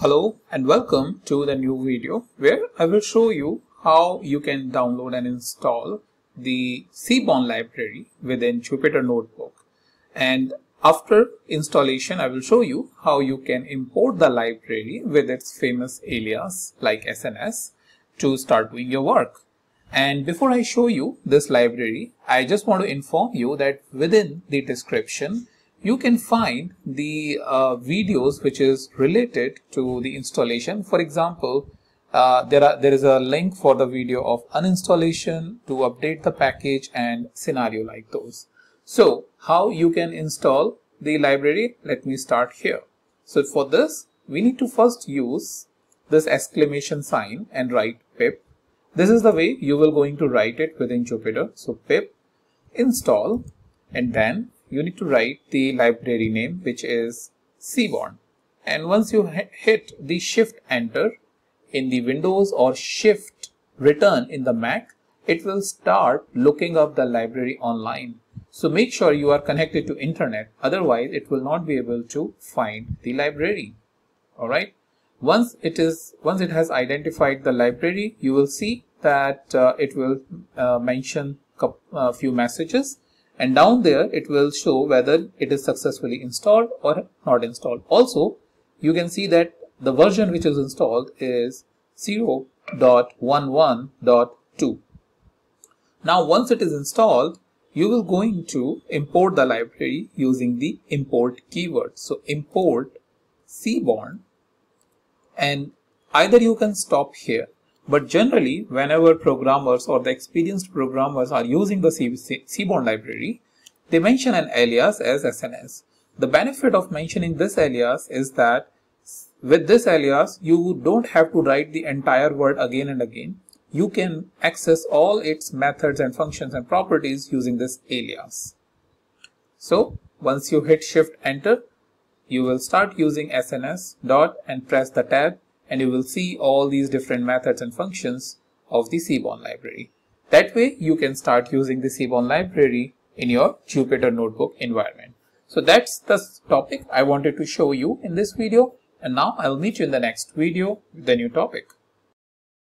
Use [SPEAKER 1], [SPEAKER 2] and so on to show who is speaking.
[SPEAKER 1] Hello and welcome to the new video where I will show you how you can download and install the Seaborn library within Jupyter Notebook. And after installation, I will show you how you can import the library with its famous alias like SNS to start doing your work. And before I show you this library, I just want to inform you that within the description, you can find the uh, videos which is related to the installation. For example, uh, there are there is a link for the video of uninstallation to update the package and scenario like those. So how you can install the library? Let me start here. So for this, we need to first use this exclamation sign and write pip. This is the way you will going to write it within Jupyter. So pip install and then you need to write the library name which is Seaborn. And once you hit the shift enter in the Windows or shift return in the Mac it will start looking up the library online. So make sure you are connected to internet otherwise it will not be able to find the library. Alright? Once it is once it has identified the library you will see that uh, it will uh, mention a uh, few messages and down there it will show whether it is successfully installed or not installed. Also, you can see that the version which is installed is 0.11.2. Now once it is installed, you will going to import the library using the import keyword. So import Seaborn and either you can stop here but generally, whenever programmers or the experienced programmers are using the Seaborn library, they mention an alias as SNS. The benefit of mentioning this alias is that with this alias, you don't have to write the entire word again and again. You can access all its methods and functions and properties using this alias. So once you hit shift enter, you will start using SNS dot and press the tab and you will see all these different methods and functions of the Seaborn library. That way you can start using the Seaborn library in your Jupyter Notebook environment. So that's the topic I wanted to show you in this video and now I'll meet you in the next video with a new topic.